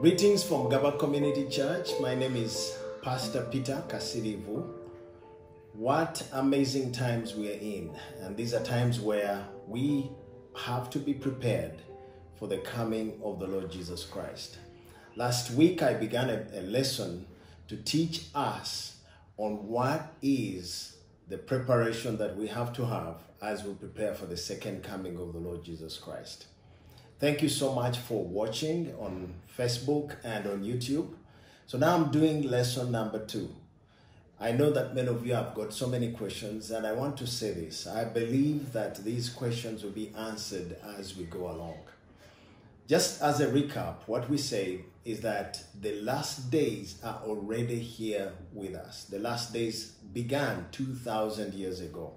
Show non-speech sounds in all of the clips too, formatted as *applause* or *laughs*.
Greetings from Gaba Community Church. My name is Pastor Peter Kasirivu. What amazing times we are in. And these are times where we have to be prepared for the coming of the Lord Jesus Christ. Last week, I began a, a lesson to teach us on what is the preparation that we have to have as we prepare for the second coming of the Lord Jesus Christ. Thank you so much for watching on Facebook and on YouTube. So now I'm doing lesson number two. I know that many of you have got so many questions, and I want to say this. I believe that these questions will be answered as we go along. Just as a recap, what we say is that the last days are already here with us. The last days began 2,000 years ago.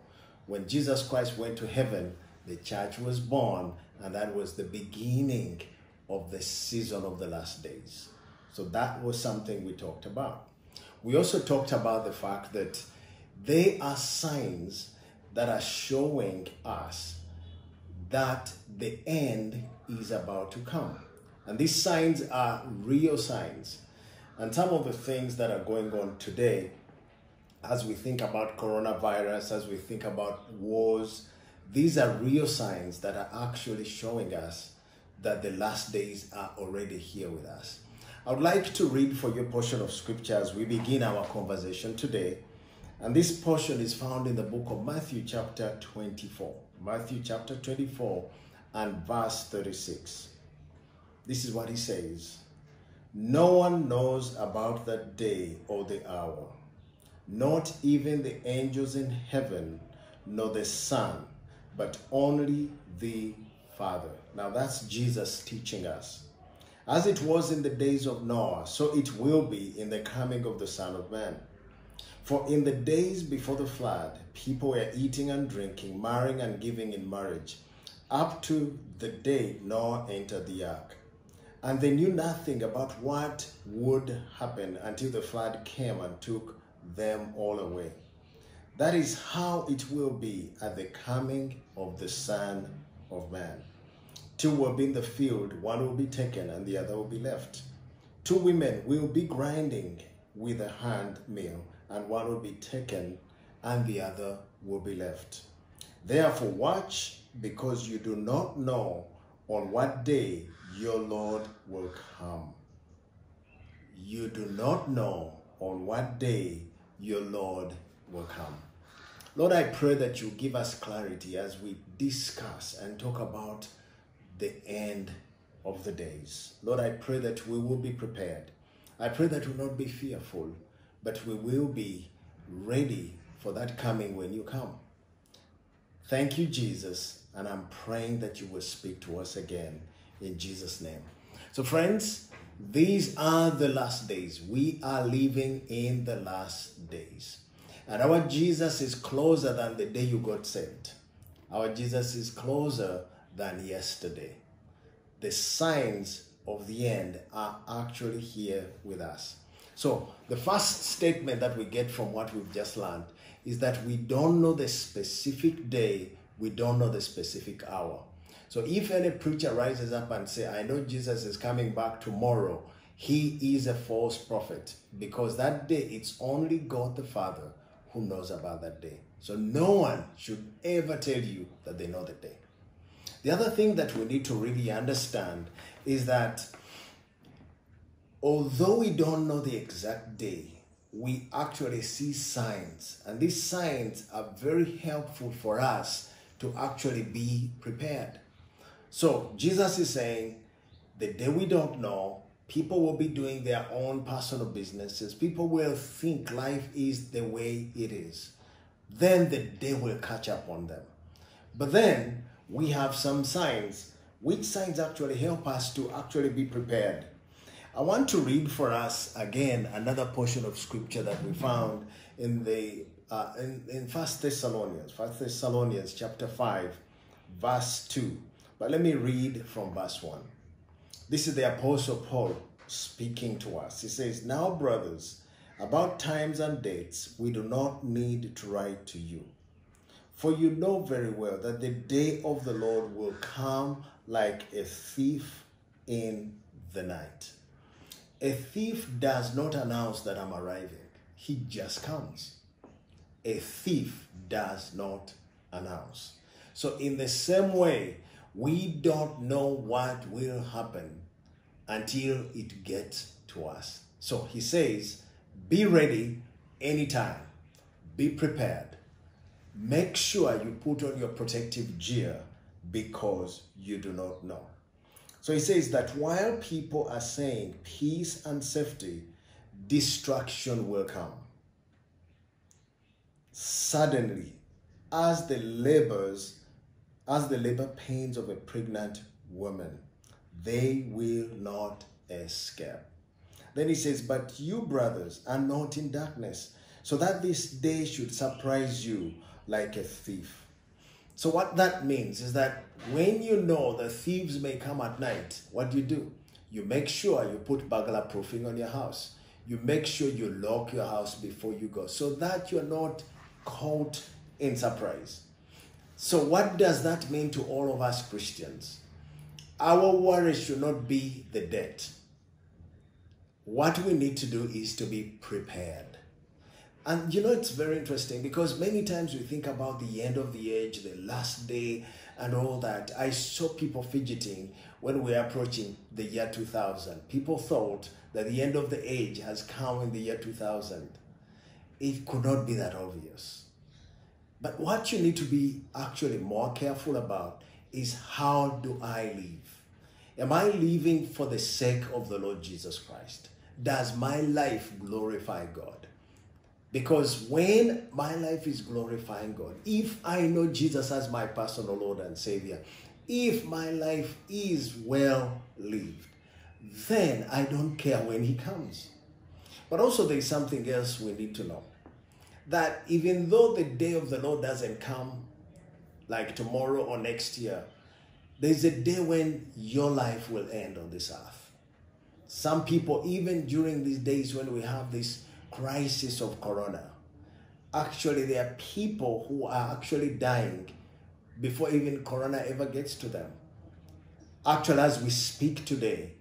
When Jesus Christ went to heaven, the church was born, and that was the beginning of the season of the last days. So that was something we talked about. We also talked about the fact that they are signs that are showing us that the end is about to come. And these signs are real signs. And some of the things that are going on today, as we think about coronavirus, as we think about wars, these are real signs that are actually showing us that the last days are already here with us. I would like to read for you a portion of scripture as we begin our conversation today. And this portion is found in the book of Matthew, chapter 24. Matthew, chapter 24, and verse 36. This is what he says No one knows about that day or the hour, not even the angels in heaven, nor the Son, but only the Father. Now that's Jesus teaching us. As it was in the days of Noah, so it will be in the coming of the Son of Man. For in the days before the flood, people were eating and drinking, marrying and giving in marriage, up to the day Noah entered the ark. And they knew nothing about what would happen until the flood came and took them all away. That is how it will be at the coming of the Son of Man. Two will be in the field, one will be taken and the other will be left. Two women will be grinding with a hand mill, and one will be taken and the other will be left. Therefore, watch because you do not know on what day your Lord will come. You do not know on what day your Lord will come. Lord, I pray that you give us clarity as we discuss and talk about the end of the days. Lord, I pray that we will be prepared. I pray that we will not be fearful, but we will be ready for that coming when you come. Thank you, Jesus, and I'm praying that you will speak to us again in Jesus' name. So, friends, these are the last days. We are living in the last days. And our Jesus is closer than the day you got saved. Our Jesus is closer than yesterday. The signs of the end are actually here with us. So, the first statement that we get from what we've just learned is that we don't know the specific day, we don't know the specific hour. So, if any preacher rises up and say, "I know Jesus is coming back tomorrow," he is a false prophet because that day it's only God the Father who knows about that day. So, no one should ever tell you that they know the day. The other thing that we need to really understand is that although we don't know the exact day, we actually see signs, and these signs are very helpful for us to actually be prepared. So, Jesus is saying, the day we don't know, people will be doing their own personal businesses. People will think life is the way it is. Then the day will catch up on them. But then we have some signs. Which signs actually help us to actually be prepared? I want to read for us again another portion of scripture that we found in the uh, in, in First Thessalonians, First Thessalonians chapter 5, verse 2. But let me read from verse 1. This is the Apostle Paul speaking to us. He says, Now, brothers, about times and dates, we do not need to write to you. For you know very well that the day of the Lord will come like a thief in the night. A thief does not announce that I'm arriving, he just comes. A thief does not announce. So, in the same way, we don't know what will happen until it gets to us. So, he says, be ready anytime, be prepared. Make sure you put on your protective gear because you do not know. So he says that while people are saying peace and safety, destruction will come. Suddenly, as the labors, as the labor pains of a pregnant woman, they will not escape. Then he says, But you, brothers, are not in darkness, so that this day should surprise you like a thief. So, what that means is that when you know the thieves may come at night, what do you do? You make sure you put burglar proofing on your house. You make sure you lock your house before you go so that you're not caught in surprise. So, what does that mean to all of us Christians? Our worry should not be the debt. What we need to do is to be prepared. And you know, it's very interesting because many times we think about the end of the age, the last day, and all that. I saw people fidgeting when we are approaching the year 2000. People thought that the end of the age has come in the year 2000. It could not be that obvious. But what you need to be actually more careful about is how do I live? Am I living for the sake of the Lord Jesus Christ? Does my life glorify God? Because when my life is glorifying God, if I know Jesus as my personal Lord and Savior, if my life is well lived, then I don't care when He comes. But also, there's something else we need to know that even though the day of the Lord doesn't come like tomorrow or next year, there's a day when your life will end on this earth. Some people, even during these days when we have this crisis of corona. Actually, there are people who are actually dying before even corona ever gets to them. Actually, as we speak today,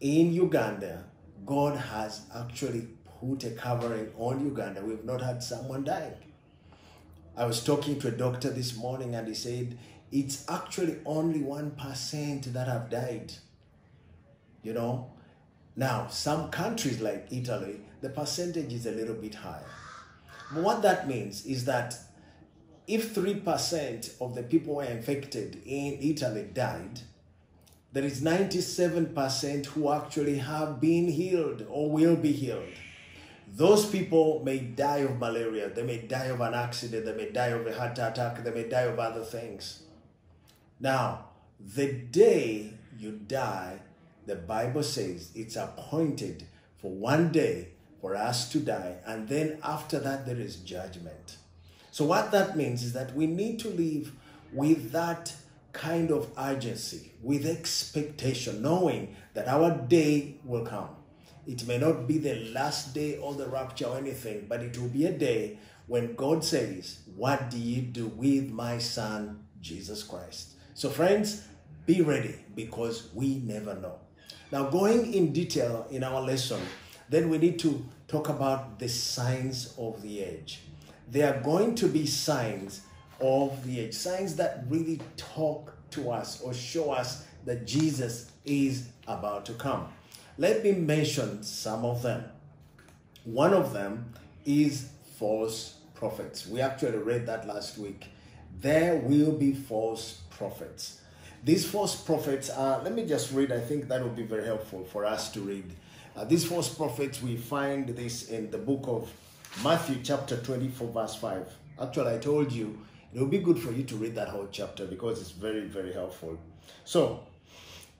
in Uganda, God has actually put a covering on Uganda. We've not had someone dying. I was talking to a doctor this morning and he said it's actually only 1% that have died. You know? Now, some countries like Italy, the percentage is a little bit higher. But what that means is that if 3% of the people who were infected in Italy died, there is 97% who actually have been healed or will be healed. Those people may die of malaria, they may die of an accident, they may die of a heart attack, they may die of other things. Now, the day you die, the Bible says it's appointed for one day for us to die, and then after that, there is judgment. So, what that means is that we need to live with that kind of urgency, with expectation, knowing that our day will come. It may not be the last day or the rapture or anything, but it will be a day when God says, What do you do with my son, Jesus Christ? So, friends, be ready because we never know. Now, going in detail in our lesson, then we need to talk about the signs of the age. There are going to be signs of the age, signs that really talk to us or show us that Jesus is about to come. Let me mention some of them. One of them is false prophets. We actually read that last week. There will be false prophets. These false prophets are, let me just read, I think that would be very helpful for us to read uh, these false prophets, we find this in the book of Matthew, chapter 24, verse 5. Actually, I told you it will be good for you to read that whole chapter because it's very, very helpful. So,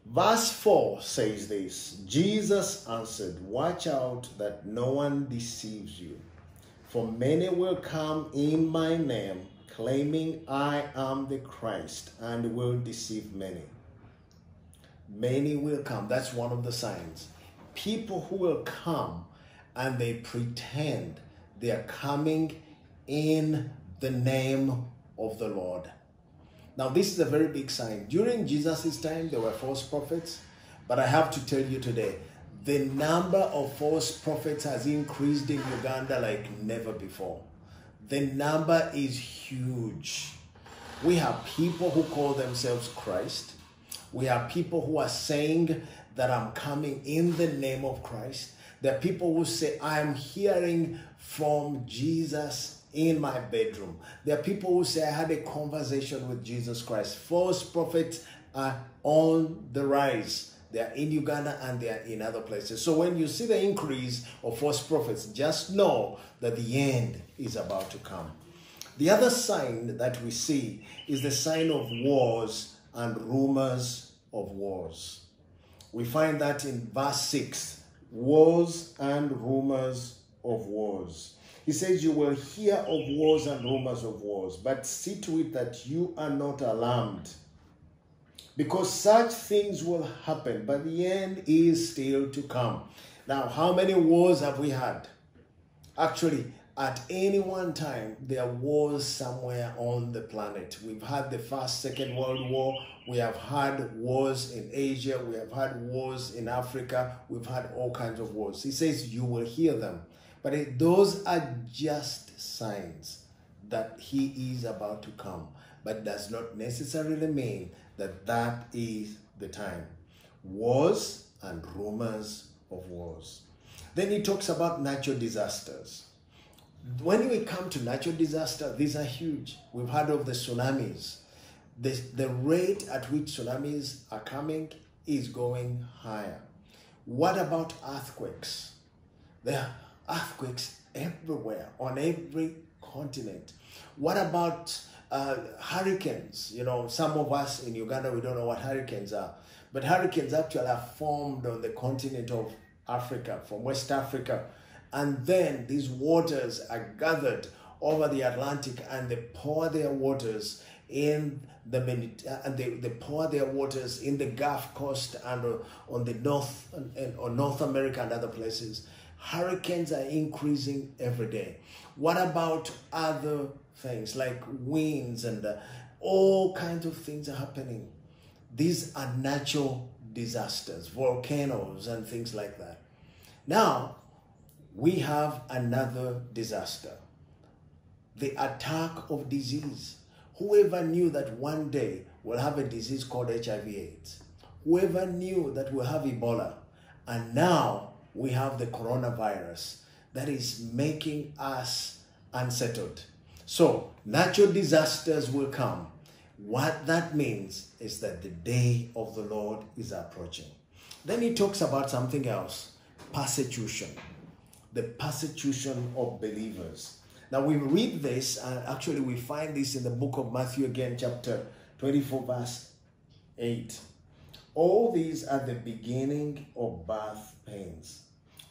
verse 4 says this Jesus answered, Watch out that no one deceives you, for many will come in my name, claiming I am the Christ, and will deceive many. Many will come. That's one of the signs people who will come and they pretend they are coming in the name of the Lord. Now, this is a very big sign. During Jesus' time, there were false prophets, but I have to tell you today, the number of false prophets has increased in Uganda like never before. The number is huge. We have people who call themselves Christ. We have people who are saying that I'm coming in the name of Christ. There are people who say, I'm hearing from Jesus in my bedroom. There are people who say, I had a conversation with Jesus Christ. False prophets are on the rise. They are in Uganda and they are in other places. So when you see the increase of false prophets, just know that the end is about to come. The other sign that we see is the sign of wars and rumors of wars. We find that in verse 6 wars and rumors of wars. He says, You will hear of wars and rumors of wars, but see to it that you are not alarmed because such things will happen, but the end is still to come. Now, how many wars have we had? Actually, at any one time, there was somewhere on the planet. We've had the First, Second World War. We have had wars in Asia. We have had wars in Africa. We've had all kinds of wars. He says you will hear them. But those are just signs that he is about to come. But does not necessarily mean that that is the time. Wars and rumors of wars. Then he talks about natural disasters. When we come to natural disaster, these are huge. We've heard of the tsunamis. The, the rate at which tsunamis are coming is going higher. What about earthquakes? There earthquakes everywhere, on every continent. What about uh, hurricanes? You know, some of us in Uganda, we don't know what hurricanes are. But hurricanes actually are formed on the continent of Africa, from West Africa. And then these waters are gathered over the Atlantic and they pour their waters in the uh, and they, they pour their waters in the Gulf Coast and uh, on the North and on North America and other places. Hurricanes are increasing every day. What about other things like winds and uh, all kinds of things are happening? These are natural disasters, volcanoes and things like that. Now, we have another disaster the attack of disease. Whoever knew that one day we'll have a disease called HIV/AIDS? Whoever knew that we'll have Ebola? And now we have the coronavirus that is making us unsettled. So, natural disasters will come. What that means is that the day of the Lord is approaching. Then he talks about something else persecution. The persecution of believers. Now we read this, and actually we find this in the book of Matthew again, chapter 24, verse 8. All these are the beginning of birth pains.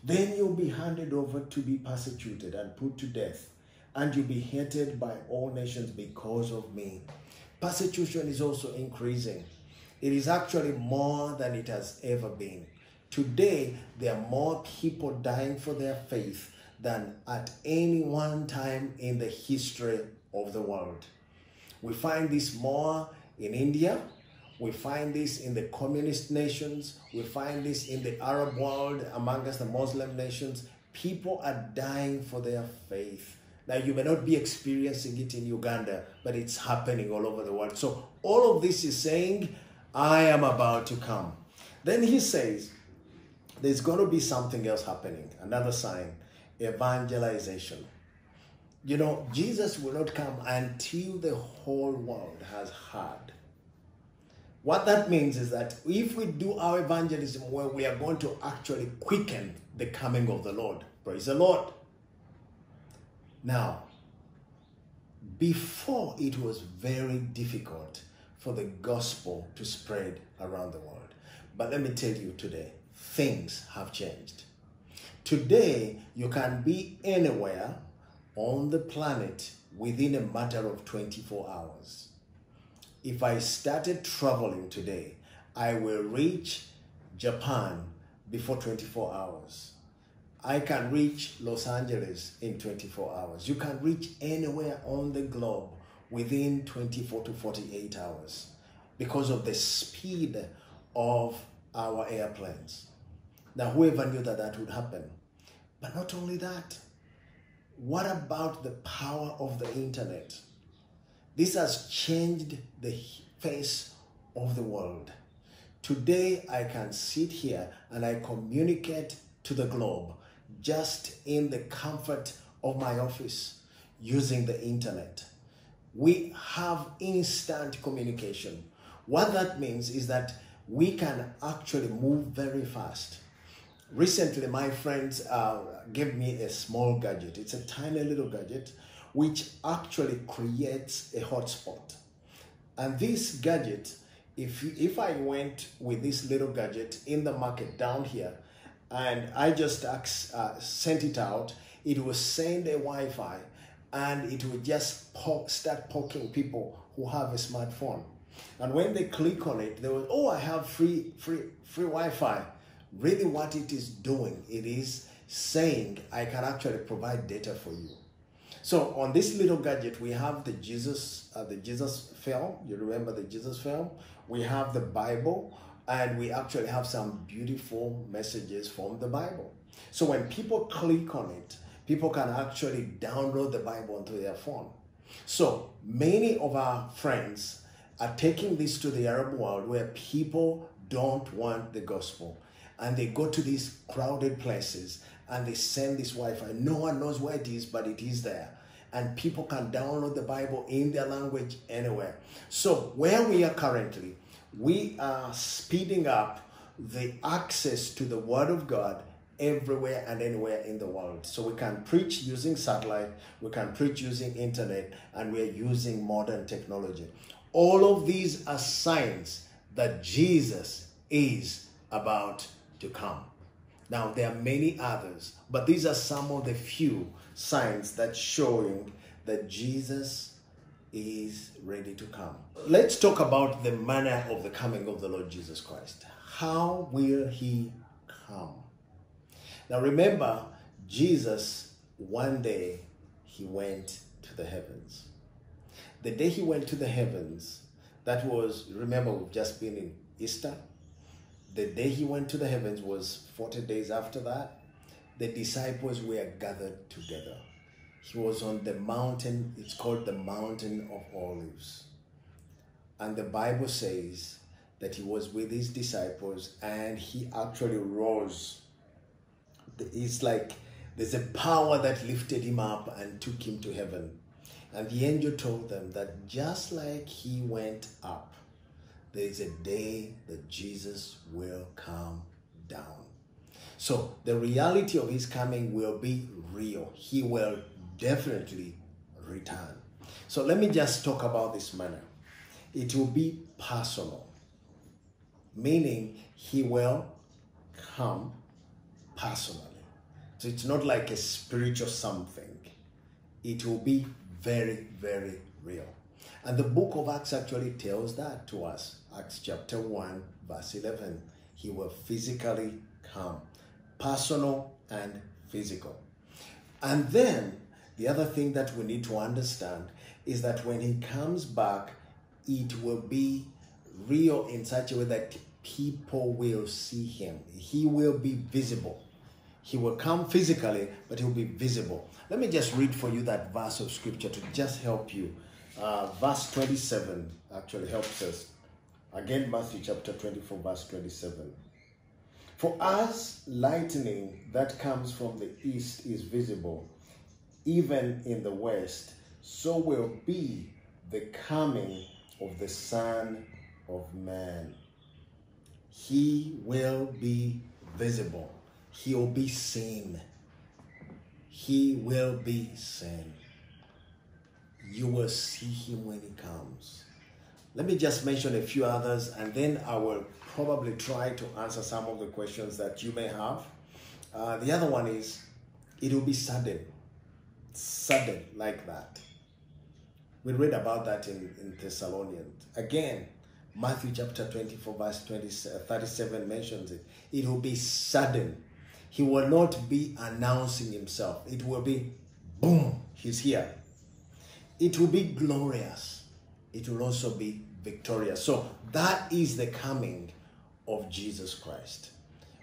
Then you'll be handed over to be persecuted and put to death, and you'll be hated by all nations because of me. Persecution is also increasing. It is actually more than it has ever been. Today, there are more people dying for their faith than at any one time in the history of the world. We find this more in India, we find this in the communist nations. We find this in the Arab world, among us, the Muslim nations. People are dying for their faith. Now, you may not be experiencing it in Uganda, but it's happening all over the world. So, all of this is saying, I am about to come. Then he says, there's going to be something else happening, another sign evangelization. You know, Jesus will not come until the whole world has heard what that means is that if we do our evangelism well, we are going to actually quicken the coming of the Lord. Praise the Lord. Now, before it was very difficult for the gospel to spread around the world. But let me tell you today, things have changed. Today, you can be anywhere on the planet within a matter of 24 hours if I started traveling today, I will reach Japan before 24 hours. I can reach Los Angeles in 24 hours. You can reach anywhere on the globe within 24 to 48 hours because of the speed of our airplanes. Now, whoever knew that that would happen? But not only that, what about the power of the internet? This has changed the face of the world. Today, I can sit here and I communicate to the globe just in the comfort of my office using the internet. We have instant communication. What that means is that we can actually move very fast. Recently, my friends uh, gave me a small gadget. It's a tiny little gadget which actually creates a hotspot. And this gadget, if, if I went with this little gadget in the market down here and I just uh, sent it out, it will send a Wi Fi and it will just start poking people who have a smartphone. And when they click on it, they will, oh, I have free, free, free Wi-Fi. Really what it is doing, it is saying, I can actually provide data for you. So on this little gadget, we have the Jesus, uh, the Jesus film. You remember the Jesus film? We have the Bible, and we actually have some beautiful messages from the Bible. So when people click on it, people can actually download the Bible onto their phone. So many of our friends are taking this to the Arab world where people don't want the gospel. And they go to these crowded places and they send this Wi Fi. No one knows where it is, but it is there. And people can download the Bible in their language anywhere. So, where we are currently, we are speeding up the access to the Word of God everywhere and anywhere in the world. So we can preach using satellite, we can preach using internet, and we're using modern technology. All of these are signs that Jesus is about to come. Now, there are many others, but these are some of the few signs that showing that Jesus is ready to come. Let's talk about the manner of the coming of the Lord Jesus Christ. How will he come? Now remember, Jesus, one day, he went to the heavens. The day he went to the heavens, that was, remember, we've just been in Easter. The day he went to the heavens was 40 days after that. The disciples were gathered together. He was on the mountain, it's called the Mountain of Olives. And the Bible says that he was with his disciples and he actually rose it's like there's a power that lifted him up and took him to heaven. And the angel told them that just like he went up, there is a day that Jesus will come down. So the reality of his coming will be real. He will definitely return. So let me just talk about this manner. It will be personal, meaning he will come personally. So it's not like a spiritual something. It will be very, very real. And the book of Acts actually tells that to us. Acts chapter 1, verse 11. He will physically come, personal and physical. And then the other thing that we need to understand is that when he comes back, it will be real in such a way that people will see him. He will be visible. He will come physically, but he will be visible. Let me just read for you that verse of scripture to just help you. Uh, verse 27 actually helps us. Again, Matthew chapter 24, verse 27. For as lightning that comes from the east is visible, even in the west, so will be the coming of the Son of Man. He will be visible. He will be seen. He will be seen. You will see him when he comes. Let me just mention a few others and then I will probably try to answer some of the questions that you may have. Uh, the other one is it will be sudden. Sudden, like that. We read about that in, in Thessalonians. Again, Matthew chapter 24, verse 20, 37 mentions it. It will be sudden he will not be announcing himself. It will be, boom, he's here. It will be glorious. It will also be victorious. So that is the coming of Jesus Christ.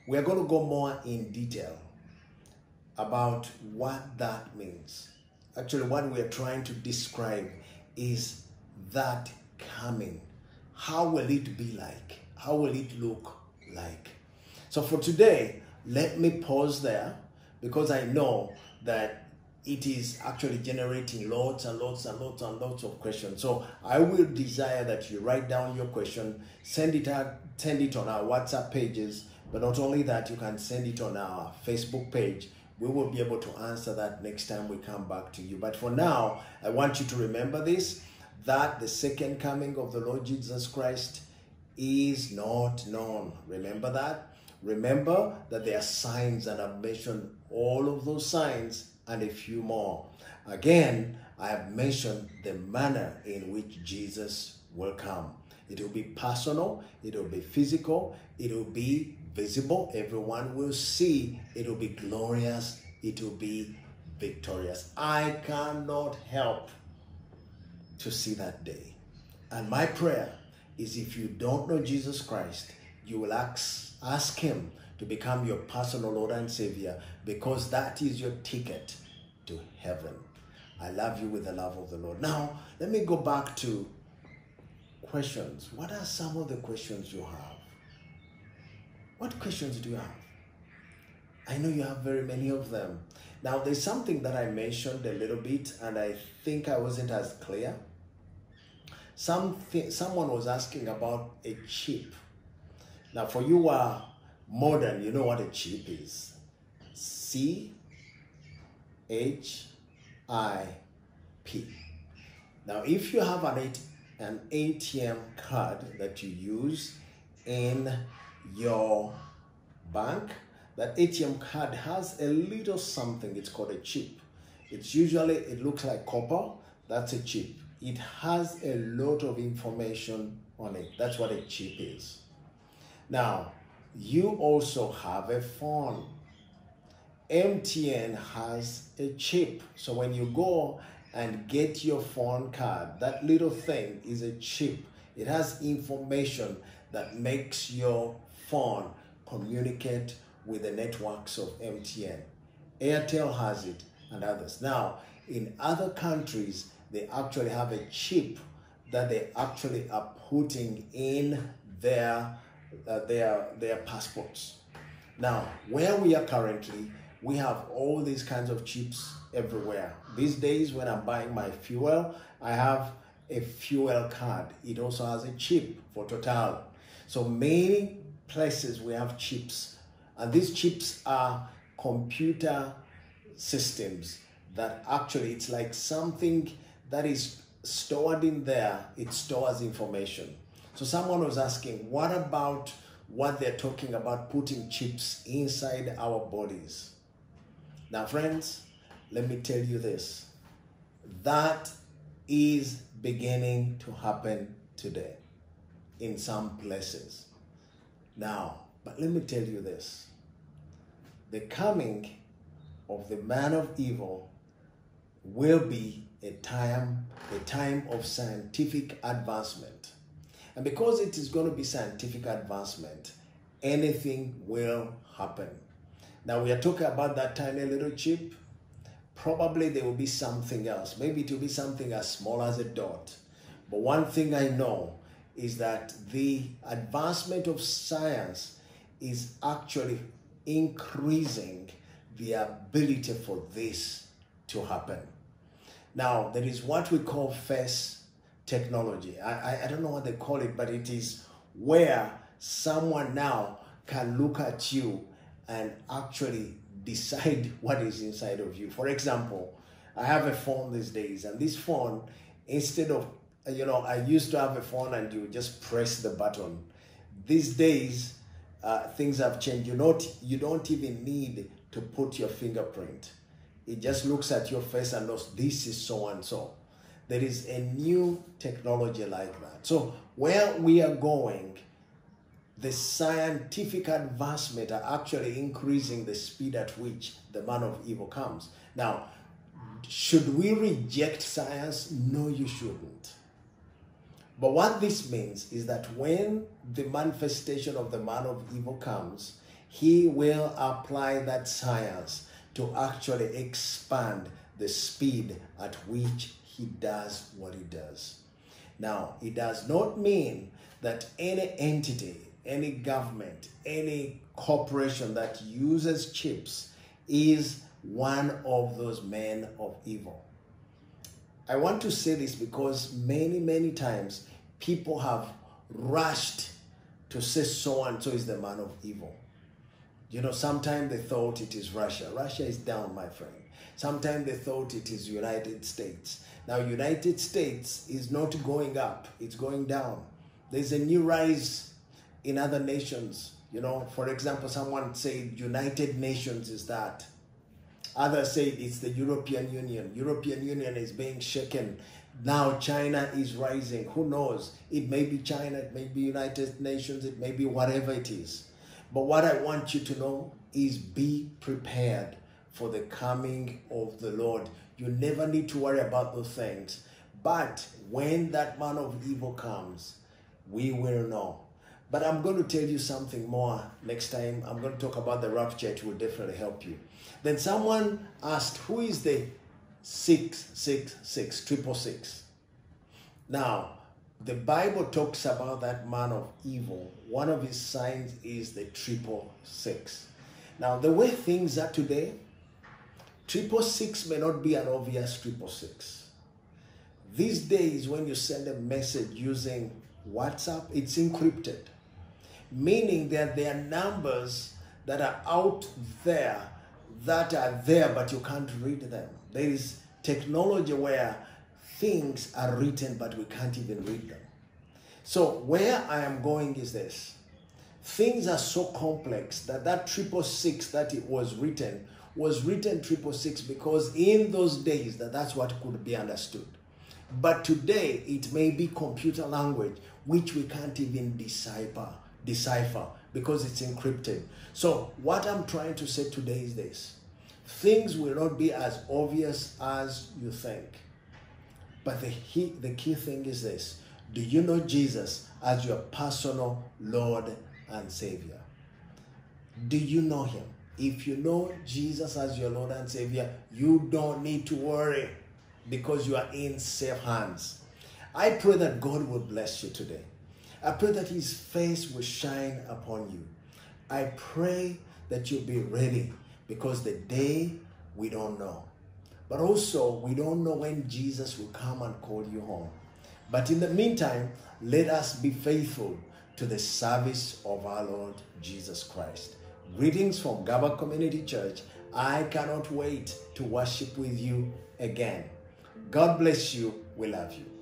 we are going to go more in detail about what that means. Actually, what we are trying to describe is that coming. How will it be like? How will it look like? So, for today, let me pause there because I know that it is actually generating lots and lots and lots and lots of questions. So I will desire that you write down your question, send it out, send it on our WhatsApp pages, but not only that, you can send it on our Facebook page. We will be able to answer that next time we come back to you. But for now, I want you to remember this that the second coming of the Lord Jesus Christ is not known. Remember that? Remember that there are signs, and I've mentioned all of those signs and a few more. Again, I have mentioned the manner in which Jesus will come. It will be personal, it will be physical, it will be visible. Everyone will see. It will be glorious, it will be victorious. I cannot help to see that day. And my prayer is if you don't know Jesus Christ, you will ask, ask Him to become your personal Lord and Savior because that is your ticket to heaven. I love you with the love of the Lord. Now, let me go back to questions. What are some of the questions you have? What questions do you have? I know you have very many of them. Now, there's something that I mentioned a little bit, and I think I wasn't as clear. Something, someone was asking about a chip. Now, for you who are modern, you know what a chip is. C H I P. Now, if you have an, an ATM card that you use in your bank, that ATM card has a little something, it's called a chip. It's usually, it looks like copper, that's a chip. It has a lot of information on it. That's what a chip is. Now, you also have a phone. MTN has a chip. So when you go and get your phone card, that little thing is a chip. It has information that makes your phone communicate with the networks of MTN. Airtel has it and others. Now, in other countries, they actually have a chip that they actually are putting in their uh, their their passports. Now, where we are currently, we have all these kinds of chips everywhere. These days, when I'm buying my fuel, I have a fuel card. It also has a chip for Total. So many places we have chips, and these chips are computer systems that actually it's like something that is stored in there. It stores information. So someone was asking, what about what they're talking about putting chips inside our bodies? Now, friends, let me tell you this. That is beginning to happen today in some places. Now, but let me tell you this. The coming of the man of evil will be a time a time of scientific advancement and because it is going to be scientific advancement, anything will happen. Now we are talking about that tiny little chip. Probably there will be something else. Maybe it will be something as small as a dot. But one thing I know is that the advancement of science is actually increasing the ability for this to happen. Now, there is what we call face technology. I, I, I don't know what they call it, but it is where someone now can look at you and actually decide *laughs* what is inside of you. For example, I have a phone these days, and this phone, instead of, you know, I used to have a phone and you just press the button. These days, uh, things have changed. You not, you don't even need to put your fingerprint. It just looks at your face and knows this is so and so there is a new technology like that. So where we are going, the scientific advancement are actually increasing the speed at which the man of evil comes. Now, should we reject science? No, you shouldn't. But what this means is that when the manifestation of the man of evil comes, He will apply that science to actually expand the speed at which he does what he does. Now, it does not mean that any entity, any government, any corporation that uses chips is one of those men of evil. I want to say this because many, many times people have rushed to say so and so is the man of evil. You know, sometimes they thought it is Russia. Russia is down, my friend. Sometimes they thought it is United States. Now, United States is not going up, it's going down. There's a new rise in other nations. You know, for example, someone say United Nations is that. Others say it's the European Union. European Union is being shaken. Now China is rising. Who knows? It may be China, it may be United Nations, it may be whatever it is. But what I want you to know is be prepared for the coming of the Lord. You never need to worry about those things. But when that man of evil comes, we will know. But I'm going to tell you something more next time. I'm going to talk about the rapture. It will definitely help you. Then someone asked, Who is the 666, triple six? Now, the Bible talks about that man of evil. One of his signs is the triple six. Now, the way things are today, triple six may not be an obvious triple six. These days, when you send a message using WhatsApp, it's encrypted meaning that there are numbers that are out there that are there, but you can't read them. There is technology where things are written, but we can't even read them. So, where I am going is this things are so complex that that triple six that it was written was written triple six because in those days that that's what could be understood but today it may be computer language which we can't even decipher decipher because it's encrypted. So, what I'm trying to say today is this things will not be as obvious as you think. But the key, the key thing is this do you know Jesus as your personal Lord and Savior? Do you know Him? If you know Jesus as your Lord and Savior, you don't need to worry because you are in safe hands. I pray that God will bless you today. I pray that His face will shine upon you. I pray that you'll be ready because the day we don't know. But also, we don't know when Jesus will come and call you home. But in the meantime, let us be faithful to the service of our Lord Jesus Christ. Greetings from Gaba Community Church. I cannot wait to worship with you again. God bless you. We love you.